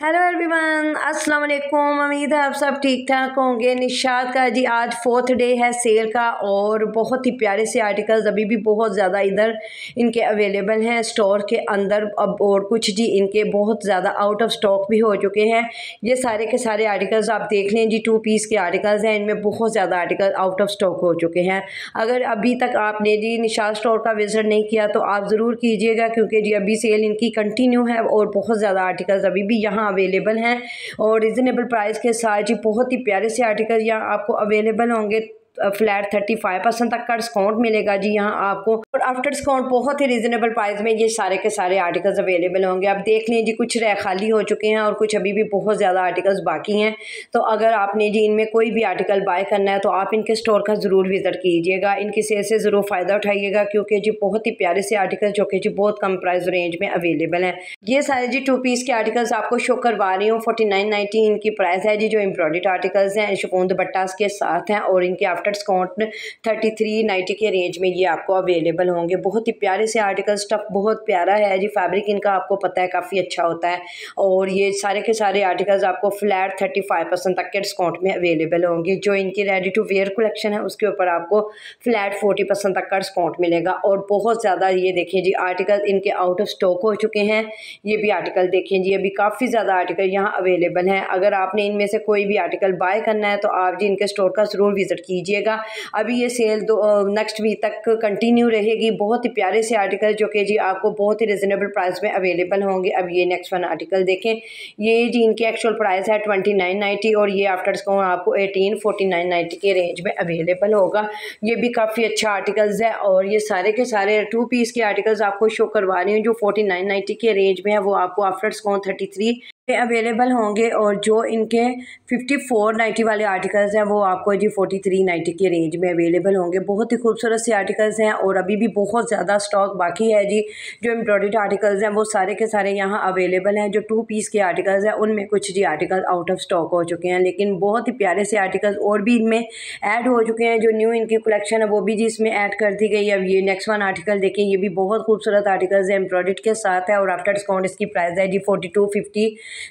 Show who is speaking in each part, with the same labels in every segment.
Speaker 1: Hello everyone अस्सलाम वालेकुम उम्मीद है आप सब ठीक ठाक होंगे निशात का जी आज फोर्थ डे है सेल का और बहुत ही प्यारे से आर्टिकल्स अभी भी बहुत ज़्यादा इधर इनके अवेलेबल हैं स्टोर के अंदर अब और कुछ जी इनके बहुत ज़्यादा आउट ऑफ़ स्टॉक भी हो चुके हैं ये सारे के सारे आर्टिकल्स आप देख लें जी टू पीस के आर्टिकल्स हैं इनमें बहुत ज़्यादा आर्टिकल आउट ऑफ़ स्टॉक हो चुके हैं अगर अभी तक आपने जी निशात स्टोर का विज़िट नहीं किया तो आप ज़रूर कीजिएगा क्योंकि जी अभी सेल इनकी कंटिन्यू है और बहुत ज़्यादा आर्टिकल्स अभी भी यहाँ अवेलेबल हैं और रिजनेबल प्राइस के साथ ही बहुत ही प्यारे से आर्टिकल यहाँ आपको अवेलेबल होंगे। फ्लैट थर्टी फाइव परसेंट तक का डिस्काउंट मिलेगा। जी यहाँ आपको और आफ्टर डिस्काउंट बहुत ही रिजनेबल प्राइस में ये सारे के सारे आर्टिकल्स अवेलेबल होंगे। आप देख लें जी, कुछ रह खाली हो चुके हैं और कुछ अभी भी बहुत ज़्यादा आर्टिकल्स बाकी हैं। तो अगर आपने जी, इनमें कोई भी आर्टिकल बाय करना है तो आप इनके स्टोर का ज़रूर विज़िट कीजिएगा। इनकी सेल से ज़रूर फ़ायदा उठाइएगा, क्योंकि जी बहुत ही प्यारे से आर्टिकल जो कि जी बहुत कम प्राइस रेंज में अवेलेबल हैं। ये सारे जी टू पीस के आर्टिकल्स आपको शो करवा रही हूँ। फोर्टी नाइन नाइनटी इनकी प्राइस है जी, जो एम्ब्रॉयड आर्टिकल्स हैं, शिफोन दुपट्टास के साथ हैं और इनके after discount thirty three ninety के रेंज में ये आपको अवेलेबल होंगे। बहुत ही प्यारे से आर्टिकल स्टफ़ बहुत प्यारा है जी। फैब्रिक इनका आपको पता है, काफ़ी अच्छा होता है। और ये सारे के सारे आर्टिकल्स आपको फ्लैट थर्टी फाइव परसेंट तक के डिस्काउंट में अवेलेबल होंगे। जो इनकी रेडी टू वेयर कलेक्शन है, उसके ऊपर आपको फ्लैट फोर्टी परसेंट तक का डिस्काउंट मिलेगा। और बहुत ज़्यादा ये देखिए जी आर्टिकल इनके आउट ऑफ़ स्टॉक हो चुके हैं। ये भी आर्टिकल देखें जी अभी काफ़ी ज़्यादा आर्टिकल यहाँ अवेलेबल हैं। अगर आपने इनमें से कोई भी आर्टिकल बाय करना है तो आप जी इनके स्टोर का ज़रूर विज़िट कीजिएगा। अभी ये सेल दो नेक्स्ट वीक तक कंटिन्यू रहेगी। बहुत ही प्यारे से आर्टिकल जो कि जी आपको बहुत ही रिजनेबल प्राइस में अवेलेबल होंगे। अब ये नेक्स्ट वन आर्टिकल देखें। ये जी इनकी एक्चुअल प्राइस है ट्वेंटी नाइन नाइन्टी और ये आफ्टर डिस्काउंट आपको एटीन फोर्टी नाइन नाइन्टी के रेंज में अवेलेबल होगा। ये भी काफ़ी अच्छा आर्टिकल्स है और ये सारे के सारे टू पीस के आर्टिकल्स आपको शो करवा रही हूँ, जो फोर्टी नाइन नाइन्टी के रेंज में है, वो आपको after discount thirty three available होंगे और जो इनके फिफ्टी फोर नाइन्टी वाले आर्टिकल्स हैं, वो आपको जी फोर्टी थ्री नाइन्टी के रेंज में अवेलेबल होंगे। बहुत ही खूबसूरत से आर्टिकल्स हैं और अभी भी बहुत ज़्यादा स्टॉक बाकी है जी। जो एम्ब्रॉयड आर्टिकल्स हैं, वो सारे के सारे यहाँ अवेलेबल हैं। जो टू पीस के आर्टिकल्स हैं, उनमें कुछ जी आर्टिकल आउट ऑफ़ स्टॉक हो चुके हैं। लेकिन बहुत ही प्यारे से आर्टिकल्स और भी इनमें ऐड हो चुके हैं। जो न्यू इनकी कलेक्शन है, वो भी जी इसमें ऐड कर दी गई अब ये नेक्स्ट वन आर्टिकल देखें, ये भी बहुत खूबसूरत आर्टिकल्स है। एम्ब्रॉयड के साथ है और आफ्टर डिस्काउंट इसकी प्राइस है जी फोर्टी टू फिफ्टी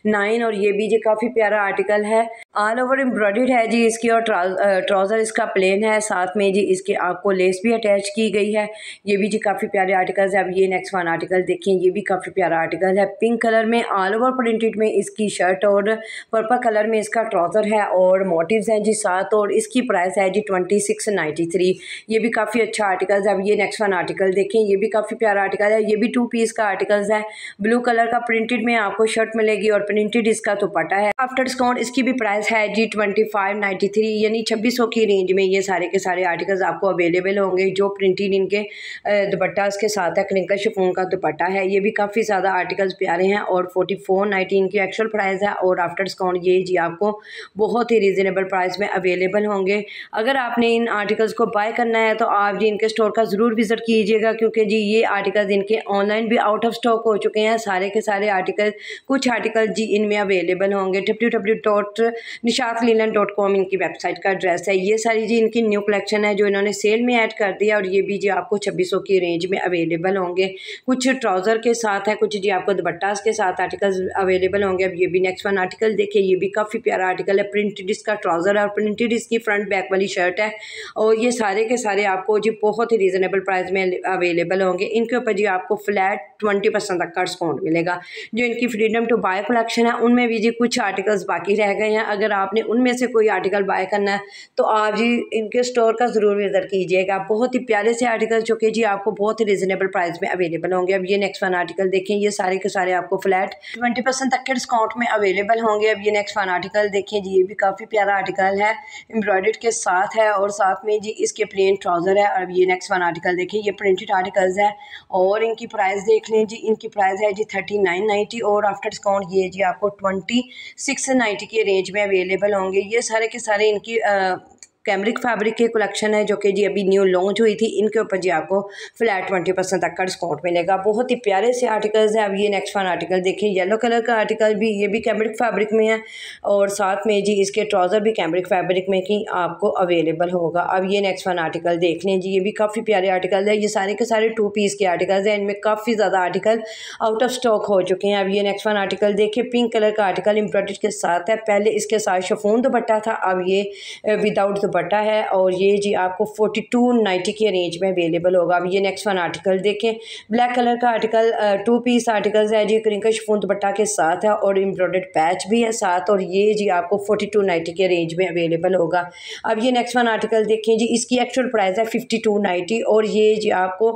Speaker 1: नाइन और ये भी जो काफ़ी प्यारा आर्टिकल है। ऑल ओवर एम्ब्रॉयड है जी इसकी और ट्राउज़र इसका प्लेन है। साथ में जी इसके आपको लेस भी अटैच की गई है। ये भी जी काफ़ी प्यारे आर्टिकल्स है। अब ये नेक्स्ट वन आर्टिकल देखें। ये भी काफ़ी प्यारा आर्टिकल है। पिंक कलर में ऑल ओवर प्रिंटेड में इसकी शर्ट और पर्पल कलर में इसका ट्राउज़र है और मोटिव्स हैं जी साथ और इसकी प्राइस है जी ट्वेंटी सिक्स नाइन्टी थ्री ये भी काफ़ी अच्छा आर्टिकल है। अब ये नेक्स्ट वन आर्टिकल देखें। ये भी काफ़ी प्यारा आर्टिकल है। ये भी टू पीस का आर्टिकल्स है। ब्लू कलर का प्रिंटेड में आपको शर्ट मिलेगी और प्रिंटेड इसका दुपट्टा है। आफ्टर डिस्काउंट इसकी भी प्राइस है जी ट्वेंटी फाइव नाइन्टी थ्री यानी छब्बीस सौ की रेंज में ये सारे के सारे आर्टिकल्स आपको अवेलेबल होंगे, जो प्रिंटेड इनके दुपट्टा के साथ है क्रिंकल शिफोन का दुपट्टा है, ये भी काफ़ी ज़्यादा आर्टिकल्स प्यारे हैं और फोर्टी फोर नाइन्टी इनकी एक्चुअल प्राइस है और आफ्टर डिस्काउंट ये जी आपको बहुत ही रिजनेबल प्राइस में अवेलेबल होंगे। अगर आपने इन आर्टिकल्स को बाय करना है तो आप जी इनके स्टोर का ज़रूर विज़िट कीजिएगा, क्योंकि जी ये आर्टिकल्स इनके ऑनलाइन भी आउट ऑफ़ स्टॉक हो चुके हैं, सारे के सारे आर्टिकल कुछ आर्टिकल जी इनमें अवेलेबल होंगे W W dot Nishat linen dot com इनकी वेबसाइट का एड्रेस है। ये सारी जी इनकी न्यू कलेक्शन है जो इन्होंने सेल में ऐड कर दिया और ये भी जी आपको छब्बीस की रेंज में अवेलेबल होंगे। कुछ ट्राउज़र के साथ है, कुछ जी आपको दुपट्टास के साथ आर्टिकल्स अवेलेबल होंगे। अब ये भी नेक्स्ट वन आर्टिकल देखिए ये भी काफ़ी प्यारा आर्टिकल है। प्रिंटेड इसका ट्राउज़र है और प्रिंटेड इसकी फ्रंट बैक वाली शर्ट है। और ये सारे के सारे आपको जी बहुत ही रीज़नेबल प्राइस में अवेलेबल होंगे। इनके ऊपर जी आपको फ्लैट ट्वेंटी परसेंट तक का डिस्काउंट मिलेगा। जो इनकी फ्रीडम टू बाय कलेक्शन है, उनमें भी जी कुछ आर्टिकल्स बाकी रह गए हैं। अगर आपने उनमें से कोई आर्टिकल बाय करना है तो आप जी इनके स्टोर का ज़रूर विज़िट कीजिएगा। बहुत ही प्यारे से आर्टिकल जो कि जी आपको बहुत ही रिजनेबल प्राइस में अवेलेबल होंगे। अब ये नेक्स्ट वन आर्टिकल देखें, ये सारे के सारे आपको फ्लैट ट्वेंटी परसेंट तक के डिस्काउंट में अवेलेबल होंगे। अब ये नेक्स्ट वन आर्टिकल देखें जी, ये भी काफ़ी प्यारा आर्टिकल है। एम्ब्रॉयड के साथ है और साथ में जी इसके प्लेन ट्राउज़र है। अब ये नेक्स्ट वन आर्टिकल देखें, ये प्रिंटेड आर्टिकल्स है। और इनकी प्राइस देख लें जी, इनकी प्राइस है जी थर्टी नाइन नाइन्टी और आफ्टर डिस्काउंट ये जी आपको ट्वेंटी सिक्स नाइन्टी के रेंज में अवेलेबल होंगे। ये सारे के सारे इनकी कैमरिक फैब्रिक के कलेक्शन है जो कि जी अभी न्यू लॉन्च हुई थी, इनके ऊपर जी आपको फ्लैट ट्वेंटी परसेंट तक का डिस्काउंट मिलेगा। बहुत ही प्यारे से आर्टिकल्स हैं। अब ये नेक्स्ट वन आर्टिकल देखिए येलो कलर का आर्टिकल भी, ये भी कैमरिक फैब्रिक में है और साथ में जी इसके ट्राउज़र भी कैमरिक फैब्रिक में ही आपको अवेलेबल होगा। अब ये नेक्स्ट वन आर्टिकल देख लें। जी, ये भी काफ़ी प्यारे आर्टिकल है। ये सारे के सारे टू पीस के आर्टिकल्स हैं। इनमें काफ़ी ज़्यादा आर्टिकल आउट ऑफ़ स्टॉक हो चुके हैं। अब ये नेक्स्ट वन आर्टिकल देखिए पिंक कलर का आर्टिकल एम्ब्रॉयड के साथ है। पहले इसके साथ शफून दुपट्टा था। अब ये विदाउट दुपट्टा है और ये जी आपको फोर्टी टू नाइन्टी के रेंज में अवेलेबल होगा। अब ये नेक्स्ट वन आर्टिकल देखें। ब्लैक कलर का आर्टिकल टू पीस आर्टिकल्स है जी। क्रिंकल शफून दुपट्टा के साथ है और एम्ब्रॉयड पैच भी है साथ और ये जी आपको फोर्टी टू नाइन्टी के रेंज में अवेलेबल होगा। अब ये नेक्स्ट वन आर्टिकल देखें जी। इसकी एक्चुअल प्राइस है फिफ्टी टू नाइन्टी और ये जी आपको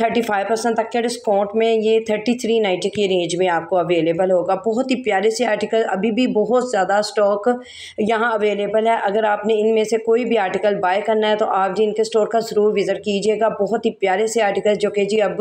Speaker 1: थर्टी फाइव परसेंट तक के डिस्काउंट में ये थर्टी थ्री नाइन्टी की रेंज में आपको अवेलेबल होगा। बहुत ही प्यारे से आर्टिकल अभी भी बहुत ज़्यादा स्टॉक यहाँ अवेलेबल है। अगर आपने इनमें से कोई भी आर्टिकल बाय करना है तो आप जी इनके स्टोर का ज़रूर विज़िट कीजिएगा। बहुत ही प्यारे से आर्टिकल जो कि जी अब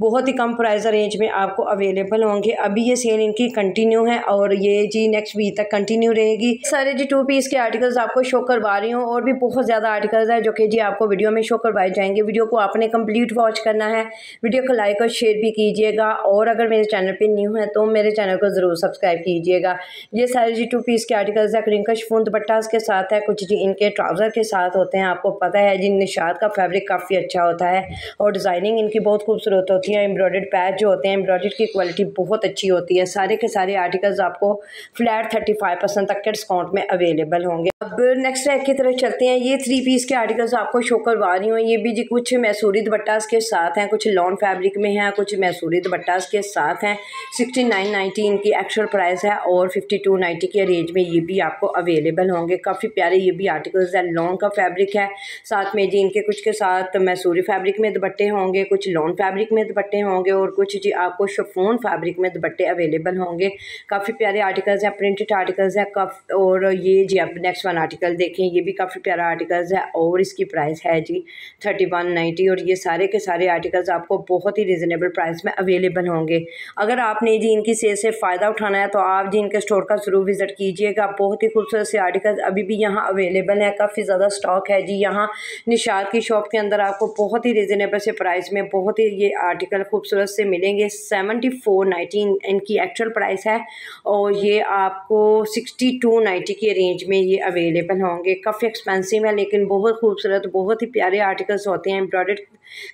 Speaker 1: बहुत ही कम प्राइस रेंज में आपको अवेलेबल होंगे। अभी ये सेल इनकी कंटिन्यू है और ये जी नेक्स्ट वीक तक कंटिन्यू रहेगी। सारे जी टू पीस के आर्टिकल्स आपको शो करवा रही हूँ और भी बहुत ज़्यादा आर्टिकल्स है जो कि जी आपको वीडियो में शो करवाए जाएँगे। वीडियो को आपने कंप्लीट वॉच करना है। वीडियो को लाइक और शेयर भी कीजिएगा। और अगर मेरे चैनल पर न्यू है तो मेरे चैनल को ज़रूर सब्सक्राइब कीजिएगा। ये सारे जी टू पीस के आर्टिकल्स है। क्रिंकश फ़ोन दुपट्टा के साथ है। कुछ जी इनके ट्राउज़र के साथ होते हैं। आपको पता है जी निशात का फैब्रिक काफ़ी अच्छा होता है और डिज़ाइनिंग इनकी बहुत खूबसूरत होती है। एम्ब्रॉयड पैच जो होते हैं एम्ब्रॉयड की क्वालिटी बहुत अच्छी होती है। सारे के सारे आर्टिकल्स आपको फ्लैट थर्टी फाइव परसेंट तक के डिस्काउंट में अवेलेबल होंगे। अब नेक्स्ट रैक की तरफ़ चलते हैं। ये थ्री पीस के आर्टिकल्स आपको शो करवा रही हूँ। ये भी जी कुछ मैसूरी दुपट्टास के साथ हैं, कुछ लॉन फैब्रिक में हैं, कुछ मैसूरी दुपट्टास के साथ हैं। सिक्सटी नाइन नाइन्टी इनकी एक्चुअल प्राइस है और फिफ्टी टू नाइन्टी के रेंज में ये भी आपको अवेलेबल होंगे। काफ़ी प्यारे ये भी आर्टिकल्स है लॉन्ग का फैब्रिक है साथ में जी इनके कुछ के साथ मैसूरी फैब्रिक में दुपट्टे होंगे कुछ लॉन्ग फैब्रिक में दुपट्टे होंगे और कुछ जी आपको शफोन फैब्रिक में दुपट्टे अवेलेबल होंगे काफ़ी प्यारे आर्टिकल्स हैं प्रिंटेड आर्टिकल्स हैं काफ़ी और ये जी आप नेक्स्ट वन आर्टिकल देखें ये भी काफ़ी प्यारा आर्टिकल्स है और इसकी प्राइस है जी थर्टी वन और ये सारे के सारे आर्टिकल्स आपको बहुत ही रिजनेबल प्राइस में अवेलेबल होंगे अगर आपने जी इनकी सेल से फ़ायदा उठाना है तो आप जी इनके स्टोर का ज़रूर विज़िट कीजिएगा बहुत ही खूबसूरत से आर्टिकल्स अभी भी यहाँ अवेलेबल है काफ़ी ज़्यादा स्टॉक है। जी यहाँ निशाद की शॉप के अंदर आपको बहुत ही रिजनेबल से प्राइस में बहुत ही ये आर्टिकल खूबसूरत से मिलेंगे। सेवेंटी फोर नाइनटीन इनकी एक्चुअल प्राइस है और ये आपको सिक्सटी टू नाइन्टी के रेंज में ये अवेलेबल होंगे। काफ़ी एक्सपेंसिव है लेकिन बहुत खूबसूरत, बहुत ही प्यारे आर्टिकल्स होते हैं। एम्ब्रॉयड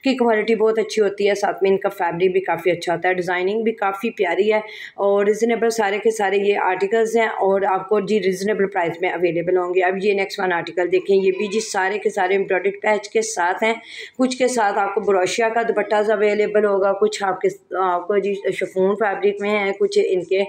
Speaker 1: की क्वालिटी बहुत अच्छी होती है। साथ में इनका फैब्रिक भी काफ़ी अच्छा होता है। डिज़ाइनिंग भी काफ़ी प्यारी है और रिजनेबल सारे के सारे ये आर्टिकल्स हैं और आपको जी रिजनेबल प्राइस में अवेलेबल होंगे। अब ये नेक्स्ट वन आर्टिकल देखें। ये भी जी सारे के सारे एम्ब्रॉयड पैच के साथ हैं। कुछ के साथ आपको ब्रोशिया का दुपट्टा अवेलेबल होगा। कुछ आपके आपको जी शफून फैब्रिक में है। कुछ इनके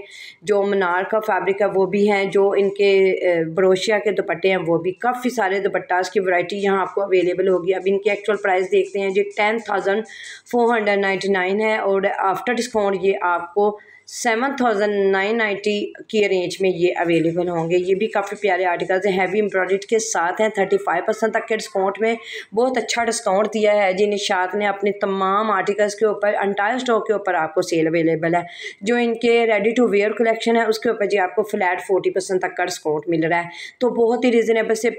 Speaker 1: जो मनार का फैब्रिक है वो भी हैं। जो इनके ब्रोशिया के दुपट्टे हैं वो भी। काफ़ी सारे दुपट्टास की वैरायटी यहाँ आपको अवेलेबल होगी। अब इनकी एक्चुअल प्राइस देखते हैं। जी ten thousand four hundred ninety nine है और आफ्टर डिस्काउंट ये आपको सेवन थाउज़ेंड नाइन नाइन्टी की रेंज में ये अवेलेबल होंगे। ये भी काफ़ी प्यारे आर्टिकल्स हैं हैवी एम्ब्रॉयड के साथ हैं। थर्टी फाइव परसेंट तक के डिस्काउंट में बहुत अच्छा डिस्काउंट दिया है जी निशात ने अपने तमाम आर्टिकल्स के ऊपर अंटायर स्टॉक के ऊपर आपको सेल अवेलेबल है। जो इनके रेडी टू वेयर कलेक्शन है, उसके ऊपर जी आपको फ्लैट फोर्टी परसेंट तक का डिस्काउंट मिल रहा है। तो बहुत ही रिजनेबल से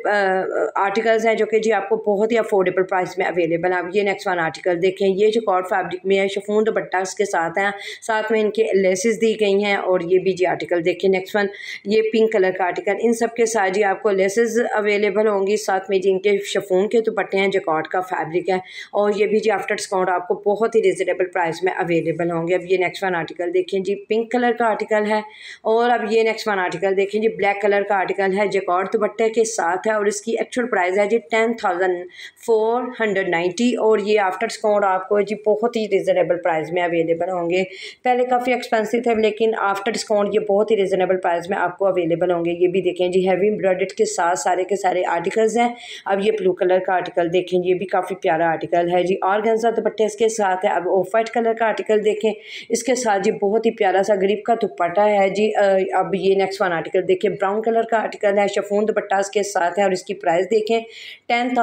Speaker 1: आर्टिकल्स हैं जो कि जी आपको बहुत ही अफोर्डेबल प्राइस में अवेलेबल है। आप ये नेक्स्ट वन आर्टिकल देखें। ये जो कॉर्ड फैब्रिक में है शफून दुपट्टा के साथ हैं। साथ में इनके लेसेस दी गई हैं और ये भी जी आर्टिकल देखिए नेक्स्ट वन ये पिंक कलर का आर्टिकल इन सब के साथ जी आपको लेसेस अवेलेबल होंगी, साथ में जी इनके शफून के दुपट्टे हैं जकॉट का फैब्रिक है और ये भी जी आफ्टर डिस्काउंट आपको बहुत ही रिजनेबल प्राइस में अवेलेबल होंगे। अब ये नेक्स्ट वन आर्टिकल देखें जी पिंक कलर का आर्टिकल है और अब ये नेक्स्ट वन आर्टिकल देखें जी ब्लैक कलर का आर्टिकल है जकॉट दुपट्टे के साथ है और इसकी एक्चुअल प्राइस है जी ten thousand four hundred ninety और ये आफ्टर डिस्काउंट आपको जी बहुत ही रिजनेबल प्राइस में अवेलेबल होंगे। पहले काफ़ी एक्सपेंसिव थे लेकिन आफ्टर डिस्काउंट ये बहुत ही रिजनेबल प्राइस में आपको अवेलेबल होंगे। ये भी देखें, जी हैवी एम्ब्रॉयड के साथ सारे के सारे आर्टिकल्स हैं। अब ये ब्लू कलर का आर्टिकल देखें, ये भी काफ़ी प्यारा आर्टिकल है, जी। और गंजा दुपट्टे इसके साथ है, अब ऑफ़ वाइट कलर का आर्टिकल देखें। इसके साथ जी बहुत ही प्यारा सा गरीब का दुपट्टा है, जी। अब ये नेक्स्ट वन आर्टिकल देखें ब्राउन कलर का आर्टिकल है शफून दुपट्टा इसके साथ है और इसकी प्राइस देखें टेन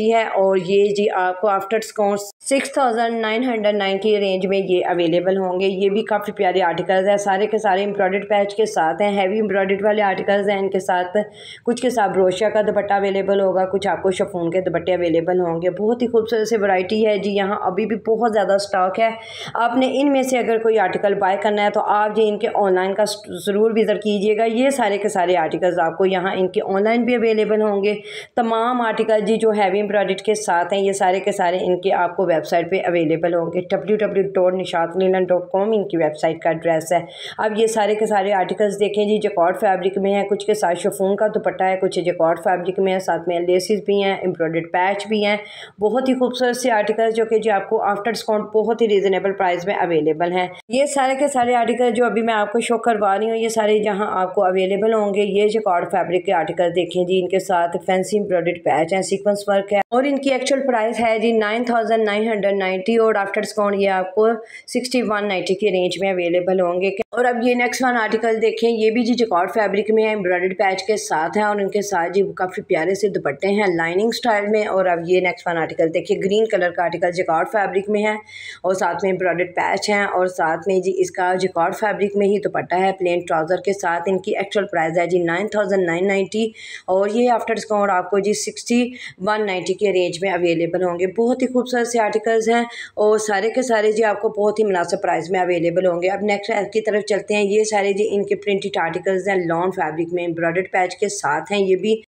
Speaker 1: है और ये, जी, आपको after discount six thousand nine hundred nine की रेंज में ये अवेलेबल होंगे। ये भी काफ़ी प्यारे आर्टिकल्स हैं। सारे के सारे एम्ब्रॉयड पैच के साथ हैं। हैवी एम्ब्रॉयड वाले आर्टिकल्स हैं। इनके साथ कुछ के साथ ब्रोशिया का दुपट्टा अवेलेबल होगा, कुछ आपको शफून के दुपट्टे अवेलेबल होंगे। बहुत ही खूबसूरत से वैरायटी है जी। यहाँ अभी भी बहुत ज़्यादा स्टॉक है। आपने इनमें से अगर कोई आर्टिकल बाय करना है तो आप जी इनके ऑनलाइन का ज़रूर विज़िट कीजिएगा। ये सारे के सारे आर्टिकल्स आपको यहाँ इनके ऑनलाइन भी अवेलेबल होंगे। तमाम आर्टिकल जी जो हैवी एम्ब्रॉयड के साथ हैं, ये सारे के सारे इनके आपको वेबसाइट पर अवेलेबल होंगे। W W dot Nishat linen dot com इनकी वेबसाइट का एड्रेस है। अब ये सारे के सारे आर्टिकल्स देखें जी जकॉर्ड फैब्रिक में है, कुछ के साथ शफून का दुपट्टा है, कुछ जकॉर्ड फैब्रिक में है, साथ में लेसिस भी हैं एम्ब्रॉयड पैच भी हैं। बहुत ही खूबसूरत से आर्टिकल्स जो कि जो आपको आफ्टर डिस्काउंट बहुत ही रीज़नेबल प्राइस में अवेलेबल हैं। ये सारे के सारे आर्टिकल जो अभी मैं आपको शो करवा रही हूँ, ये सारे जहाँ आपको अवेलेबल होंगे। ये जकॉर्ड फैब्रिक के आर्टिकल देखें जी, इनके साथ फैंसी एम्ब्रॉयड पैच हैं सीक्वेंस वर्क है। और इनकी एक्चुअल प्राइस है जी nine thousand nine hundred ninety और आफ्टर डिस्काउंट ये आपको सिक्सटी वन नाइन्टी के रेंज में अवेलेबल होंगे और अब ये नेक्स्ट वन आर्टिकल देखें, ये भी जी जकॉर्ड फैब्रिक में है एम्ब्रॉयड पैच के साथ है और इनके साथ जी काफ़ी प्यारे से दुपट्टे हैं लाइनिंग स्टाइल में और अब ये नेक्स्ट वन आर्टिकल देखिए ग्रीन कलर का आर्टिकल जकॉर्ड फैब्रिक में है और साथ में एम्ब्रॉयड पैच हैं और साथ में जी इसका जकॉर्ड फैब्रिक में ही दुपट्टा है प्लेन ट्राउज़र के साथ इनकी एक्चुअल प्राइस है जी नाइन और ये आफ्टर डिस्काउंट आपको जी सिक्सटी के रेंज में अवेलेबल होंगे। बहुत ही खूबसूरत से आर्टिकल्स हैं और सारे के सारे जी आपको बहुत ही मुनासिब प्राइस में अवेलेबल होंगे। अब नेक्स्ट की तरफ़ चलते हैं। ये सारे जी इनके प्रिंटेड आर्टिकल्स हैं लॉन्ग फैब्रिक में एम्ब्रॉयड पैच के साथ हैं, ये भी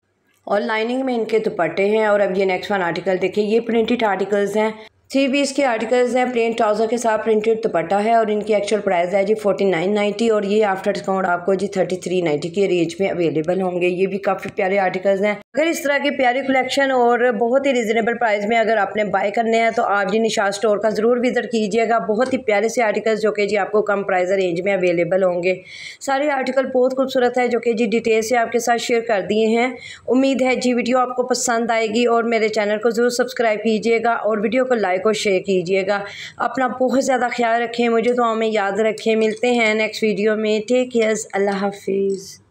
Speaker 1: और लाइनिंग में इनके दुपट्टे हैं। और अब ये नेक्स्ट वन आर्टिकल देखिए, ये प्रिंटेड आर्टिकल्स हैं। थ्री पीस के आर्टिकल्स हैं, प्लेन ट्राउज़र के साथ प्रिंटेड दुपट्टा है और इनकी एक्चुअल प्राइस है जी फोर्टी नाइन नाइन्टी और ये आफ्टर डिस्काउंट आपको जी थर्टी थ्री नाइन्टी के रेंज में अवेलेबल होंगे। ये भी काफ़ी प्यारे आर्टिकल्स हैं। अगर इस तरह के प्यारे कलेक्शन और बहुत ही रिजनेबल प्राइस में अगर आपने बाय करने हैं तो आप जी निशाद स्टोर का ज़रूर विज़िट कीजिएगा। बहुत ही प्यारे से आर्टिकल्स जो कि जी आपको कम प्राइस रेंज में अवेलेबल होंगे। सारे आर्टिकल बहुत खूबसूरत है जो कि जी डिटेल से आपके साथ शेयर कर दिए हैं। उम्मीद है जी वीडियो आपको पसंद आएगी और मेरे चैनल को ज़रूर सब्सक्राइब कीजिएगा और वीडियो को लाइक और शेयर कीजिएगा। अपना बहुत ज़्यादा ख्याल रखें, मुझे तो हमें याद रखें। मिलते हैं नेक्स्ट वीडियो में। टेक केयर्स अल्लाह हाफिज़